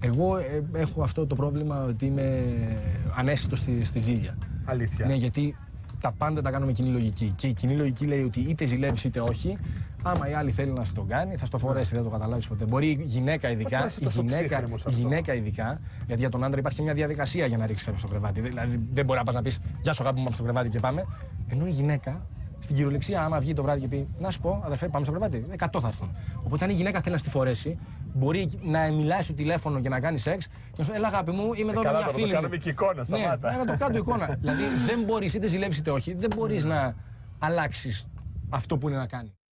Εγώ ε, έχω αυτό το πρόβλημα ότι είμαι ανέστητος στη, στη ζήλια. Αλήθεια. Ναι, γιατί τα πάντα τα κάνω με κοινή λογική. Και η κοινή λογική λέει ότι είτε ζηλεύεις είτε όχι. Άμα η άλλη θέλει να σου τον κάνει, θα στο φορέσει, δεν το καταλάβεις ποτέ. Μπορεί η γυναίκα ειδικά. Ναι. είσαι Η τόσο γυναίκα, ψύχρεμος η αυτό. γυναίκα ειδικά, γιατί για τον άντρα υπάρχει μια διαδικασία για να ρίξει κάποιος στο κρεβάτι. Δηλαδή δεν μπορεί να πας να πεις Γεια σου, αγάπη μου, πάμε στο κρεβάτι και πάμε. Ενώ η γυναίκα στην κυριολεξία, άμα βγει το βράδυ και πει Να σου πω, αδερφέ, πάμε στο κρεβάτι. 100 θα έρθουν. Οπότε αν η γυναίκα θέλει να στη φορέσει, μπορεί να μιλάει στο τηλέφωνο και να κάνεις σεξ και να σου πει Ελά, αγάπη μου, είμαι εδώ με καλά, μια το- το φίλη. μου». κάνουμε και εικόνα, σταμάτα. Ναι, να το κάνω εικόνα. δηλαδή δεν μπορείς, είτε ζηλεύει είτε όχι, δεν μπορείς να αλλάξεις αυτό που είναι να κάνεις.